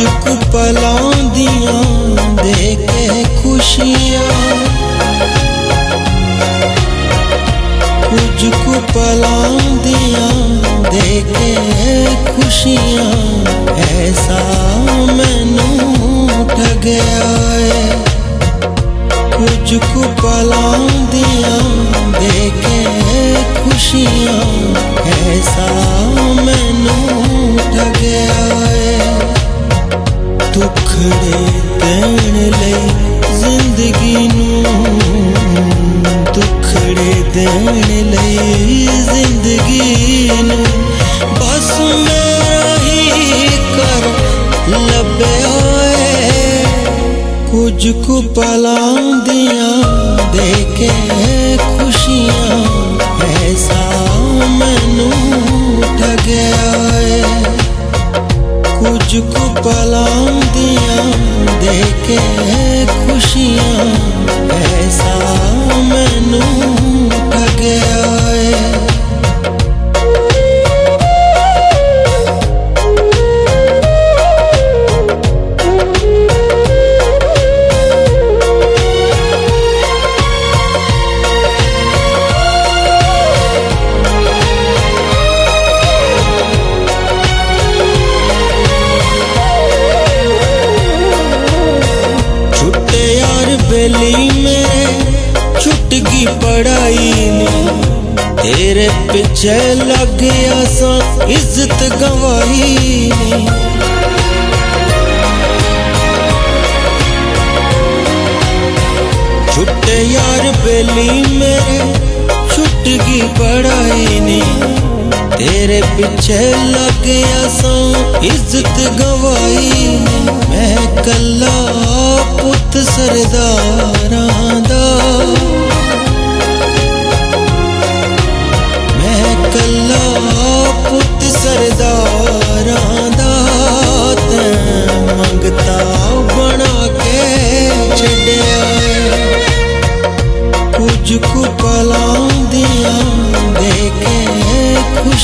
मुझको पलादियाँ देखे खुशियाँ। कुछ कु पलादियाँ देखे खुशियाँ। ऐसा मैनू ठग कुछ मुझको पलादियाँ दे के ऐसा ਦੇਣ ਲਈ ਜ਼ਿੰਦਗੀ ਨੂੰ ਬਸ ਮੇਰਾ ਹੀ ਕਰ ਲੱਭਿਆ ਏ ਕੁਝ ਕੁ ਪਲਾਂ ਦੀਆਂ ਦੇ ਕੇ ਖੁਸ਼ੀਆਂ ਐਸਾ ਮੈਨੂੰ ਠਗਿਆ ਏ ਕੁਝ ਕੁ ਪਲਾਂ ਦੀਆਂ ਦੇ ਕੇ ਖੁਸ਼ੀਆਂ ਐਸਾ ਮੈਨੂੰ छुटगी पढ़ाई नी। तेरे पीछे लग गया सा इज़्ज़त गवाई नी। छुट्टे यार बेली मेरे छुटगी पढ़ाई नी। तेरे पीछे लग गया सा इज़्ज़त गवाई मैं कल्ला पुत सरदारा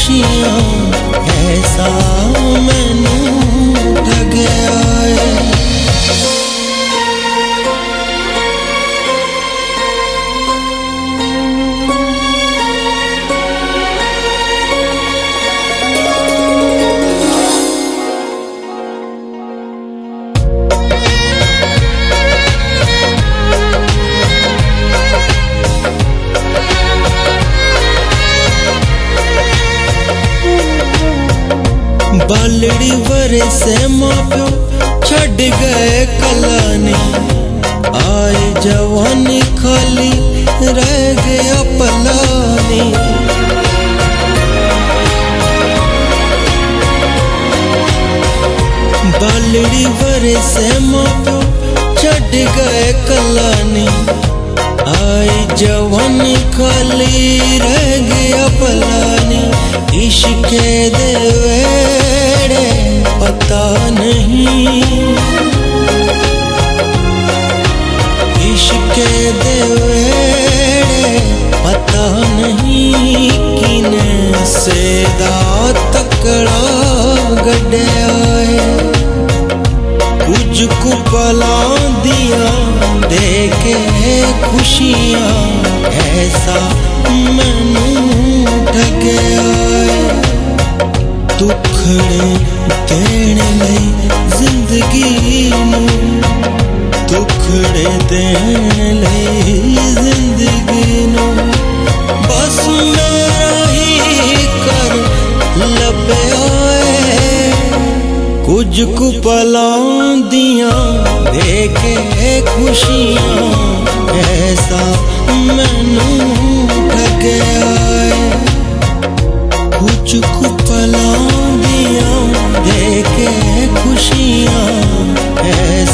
心。ਬਾਲੜੀ ਵਰੇ ਸੇ ਮਾਪਿਓ ਛੱਡ ਗਏ ਕਲਾਨੀ ਆਏ ਜਵਾਨੀ ਖਾਲੀ ਰਹਿ ਗਿਆ ਪਲਾਨੀ ਬਾਲੜੀ ਵਰੇ ਸੇ ਮਾਪਿਓ ਛੱਡ ਗਏ ਕਲਾਨੀ आए जवन खाली रह गया पलानी इश्क देवेड़े पता नहीं। इश्क देवेड़े पता नहीं किन से दा कड़ा गड्ढा मुझको बला दिया, देखे खुशियाँ, ऐसा मैनू ठगया दुख देने नहीं ज़िंदगी दुख ने देने ज़िंदगी बस मैं कुछ कुपलाओं दिया देखे खुशियाँ ऐसा मैनू ठगे कुछ कुपलाओं दिया देखे खुशियाँ ऐसा